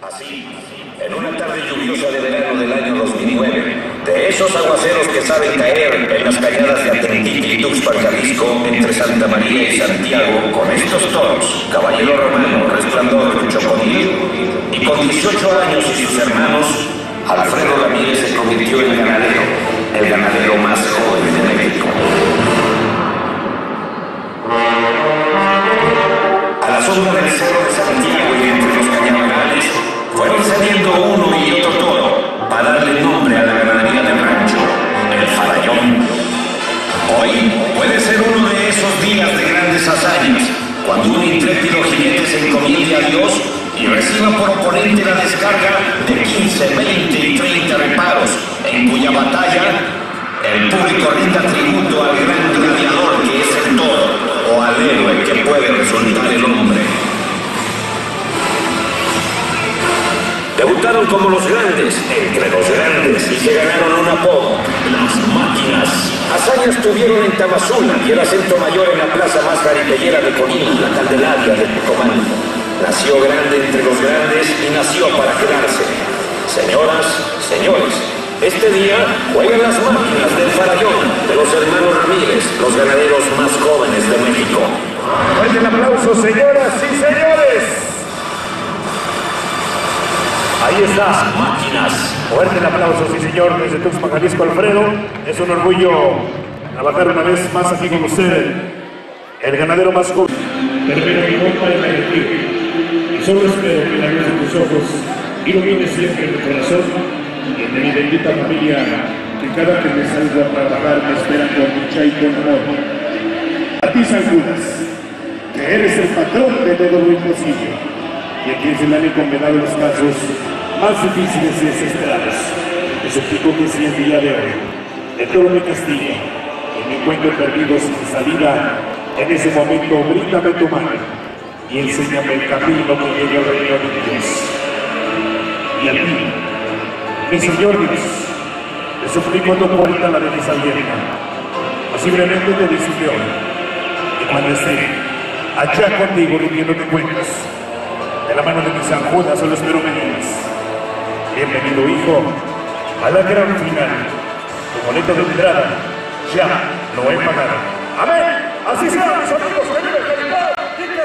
Así, en una tarde lluviosa de verano del año 2009, de esos aguaceros que saben caer en las cañadas de Atentí y Tuxpan, Jalisco, entre Santa María y Santiago, con estos toros, Caballero Romano, Resplandor, Chocodil, y con 18 años y sus hermanos, Alfredo Ramírez se convirtió en cuando un intrépido jinete se encomiende a Dios y reciba por oponente la descarga de 15, 20 y 30 reparos, en cuya batalla el público rinda tributo al gran gladiador que es el toro o al héroe que puede resultar el hombre. Debutaron como los grandes, entre los grandes, y se ganaron un apodo, las máquinas. Hazañas tuvieron en Tamazula y el acento mayor en la plaza más jaripellera de Colima, la Candelaria de Tucumán. Nació grande entre los grandes y nació para quedarse. Señoras, señores, este día juegan las máquinas del farallón de los hermanos Ramírez, los ganaderos más jóvenes de México. Fuerte el aplauso, señoras y señores. Ahí está. Máquinas. Fuerte el aplauso, sí señor, desde Tuxpan, Jalisco, Alfredo. Es un orgullo trabajar una vez más aquí con usted, el ganadero más joven. Termino mi y me retiro. Y solo espero que la luz de tus ojos ilumine siempre mi corazón y de mi bendita familia, que cada que me salgo a trabajar me esperan con lucha y con amor. A ti, San Judas, que eres el patrón de todo lo imposible y a quien se le han encomendado los casos más difíciles y desesperados. Te suplico que si el día de hoy de todo mi castigo y me encuentro perdido sin salida, en ese momento bríndame tu mano y enséñame el camino que llegue al reino de Dios. Y a ti, mi Señor Dios, te suplico tu puerta la dejes abierta. Posiblemente te dices de hoy, y cuando esté allá contigo rindiéndote cuentas, de la mano de mi San Judas solo espero me digas, bienvenido hijo a la gran final. Tu boleto de entrada ya lo he pagado. Amén. Así sea, mis amigos, que vive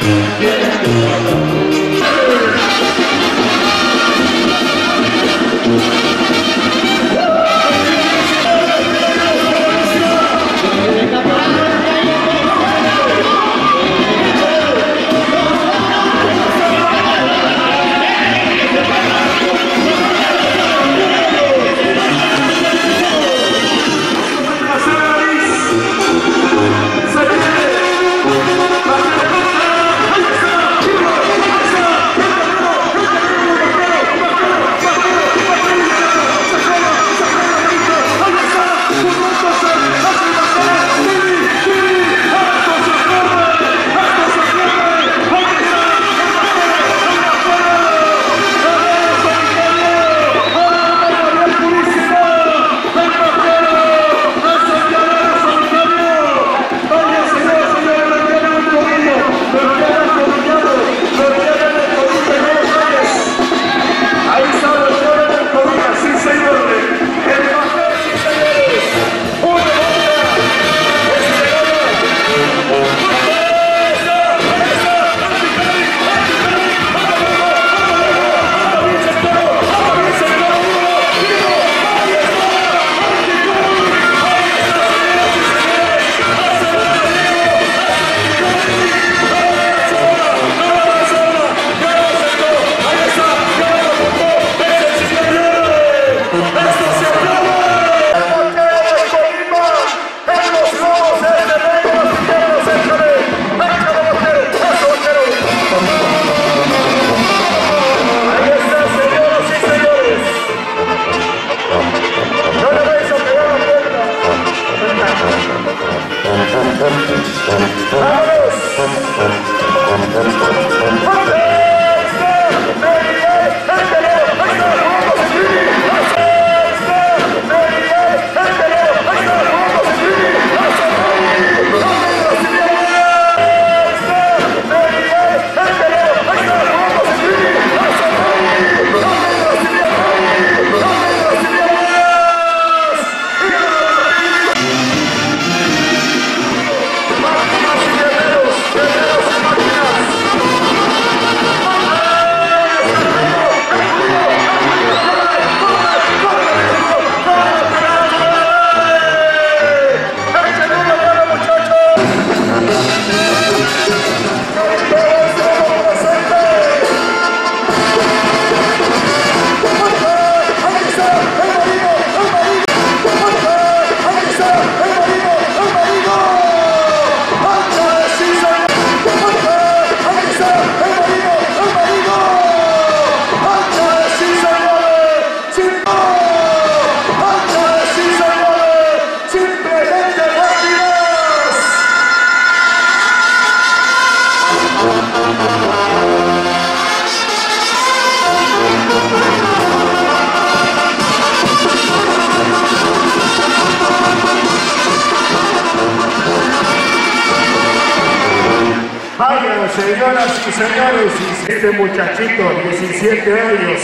señoras y señores, este muchachito, 17 años,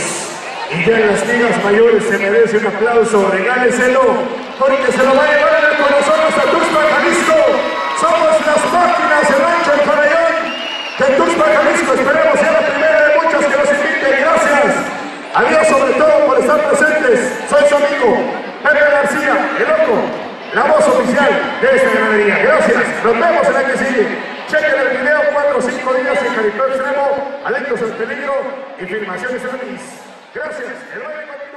y ya en las ligas mayores se merece un aplauso, regáleselo, porque se lo va a llevar en el corazón hasta Tuxpan, Jalisco. Somos las máquinas de Rancho El Farallón de Tuxpan, Jalisco. Esperemos sea la primera de muchas que nos inviten. Gracias. Adiós sobre todo por estar presentes. Soy su amigo, Pepe García, el loco, la voz oficial de esta ganadería. Gracias. Nos vemos en la que sigue. Chequen el video 4 o 5 días en Jaripeo Extremo, Adictos al Peligro y Filmaciones Gracias. El.